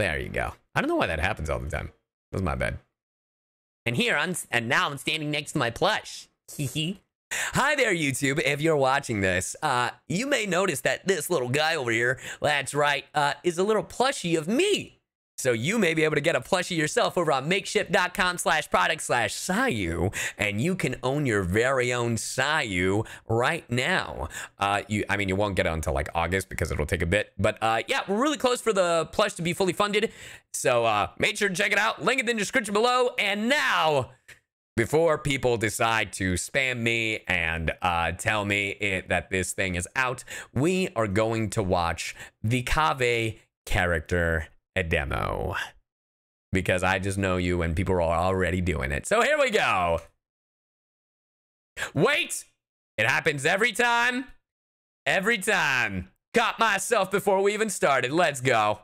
There you go. I don't know why that happens all the time. That was my bad. And here, I'm, and now I'm standing next to my plush. Hi there, YouTube. If you're watching this, uh, you may notice that this little guy over here, that's right, uh, is a little plushie of me. So you may be able to get a plushie yourself over on makeship.com slash product slash cyyu, and you can own your very own Cy Yu right now. Uh, you, I mean, you won't get it until like August because it'll take a bit. But uh, yeah, we're really close for the plush to be fully funded. So uh, make sure to check it out. Link in the description below. And now, before people decide to spam me and uh, tell me it, that this thing is out, we are going to watch the Kaveh character a demo because I just know you and people are already doing it. So here we go. Wait! It happens every time. Every time. Caught myself before we even started. Let's go.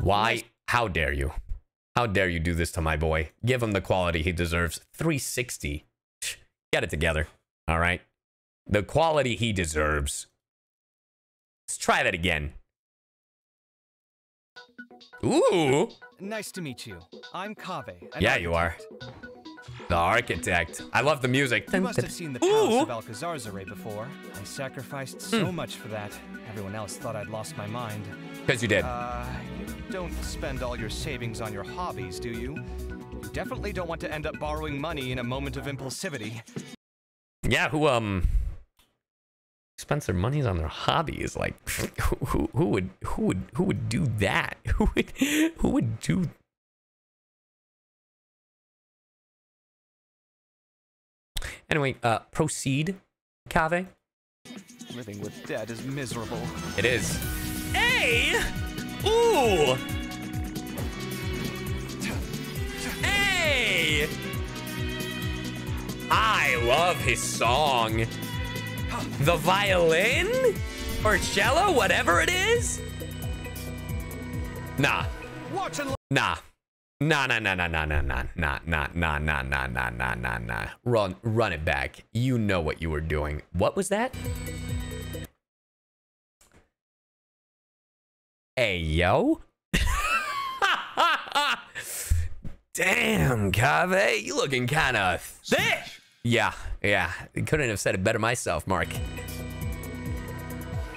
Why? How dare you? How dare you do this to my boy? Give him the quality he deserves. 360. Get it together. All right? The quality he deserves. Let's try that again. Ooh. Nice to meet you. I'm Kaveh. Yeah, you are. The architect. I love the music. You must have seen the Palace of Alcazarzaray before. I sacrificed so mm. much for that. Everyone else thought I'd lost my mind. Because you did. Uh, you don't spend all your savings on your hobbies, do you? You definitely don't want to end up borrowing money in a moment of impulsivity. Yeah, who, um, spends their monies on their hobbies. Like, who, who would who would who would do that? Who would who would do? Anyway, uh, proceed, Kaveh. Living with debt is miserable. It is. Hey! Ooh! Hey! I love his song. The violin? Or cello, whatever it is? Nah. Nah. Nah, nah, nah, nah, nah, nah, nah, nah, nah, nah, nah, nah, nah, nah, nah, nah. Run, run it back. You know what you were doing. What was that? Hey, yo. Damn, Kaveh, you looking kind of thick. Yeah, yeah. Couldn't have said it better myself, Mark.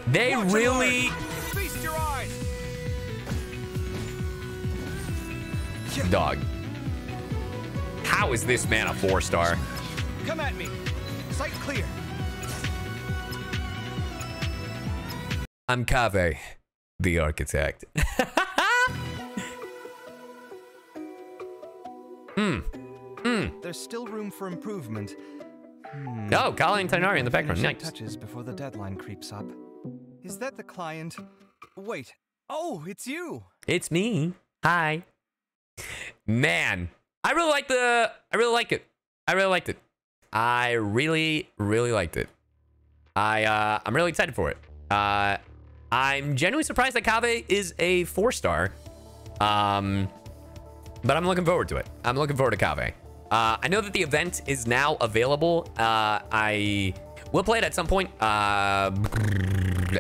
They Watch really... Feast your eyes. Dog. How is this man a four star? Come at me. Sight clear. I'm Kaveh, the architect. Hmm. Mm. There's still room for improvement. Hmm. Oh, Colin Tighnari in the background. Nice. Touches before the deadline creeps up. Is that the client? Wait. Oh, it's you. It's me. Hi. Man, I really like the. I really like it. I really liked it. I really, really liked it. I uh, I'm really excited for it. Uh, I'm genuinely surprised that Kaveh is a four star. Um, but I'm looking forward to it. I'm looking forward to Kaveh. Uh, I know that the event is now available. Uh, I will play it at some point. Uh,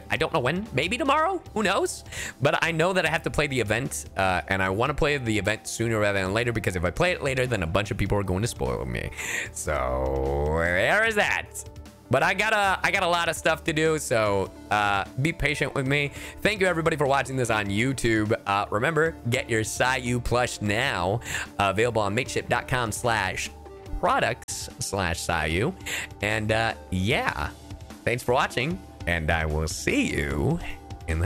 I don't know when. Maybe tomorrow. Who knows? But I know that I have to play the event, uh, and I want to play the event sooner rather than later because if I play it later, then a bunch of people are going to spoil me. So there is that. But I got a, I got a lot of stuff to do, so uh, be patient with me. Thank you everybody for watching this on YouTube. Uh, remember, get your Cy Yu plush now. Uh, available on makeship.com slash products slash cyyu. And uh, yeah, thanks for watching, and I will see you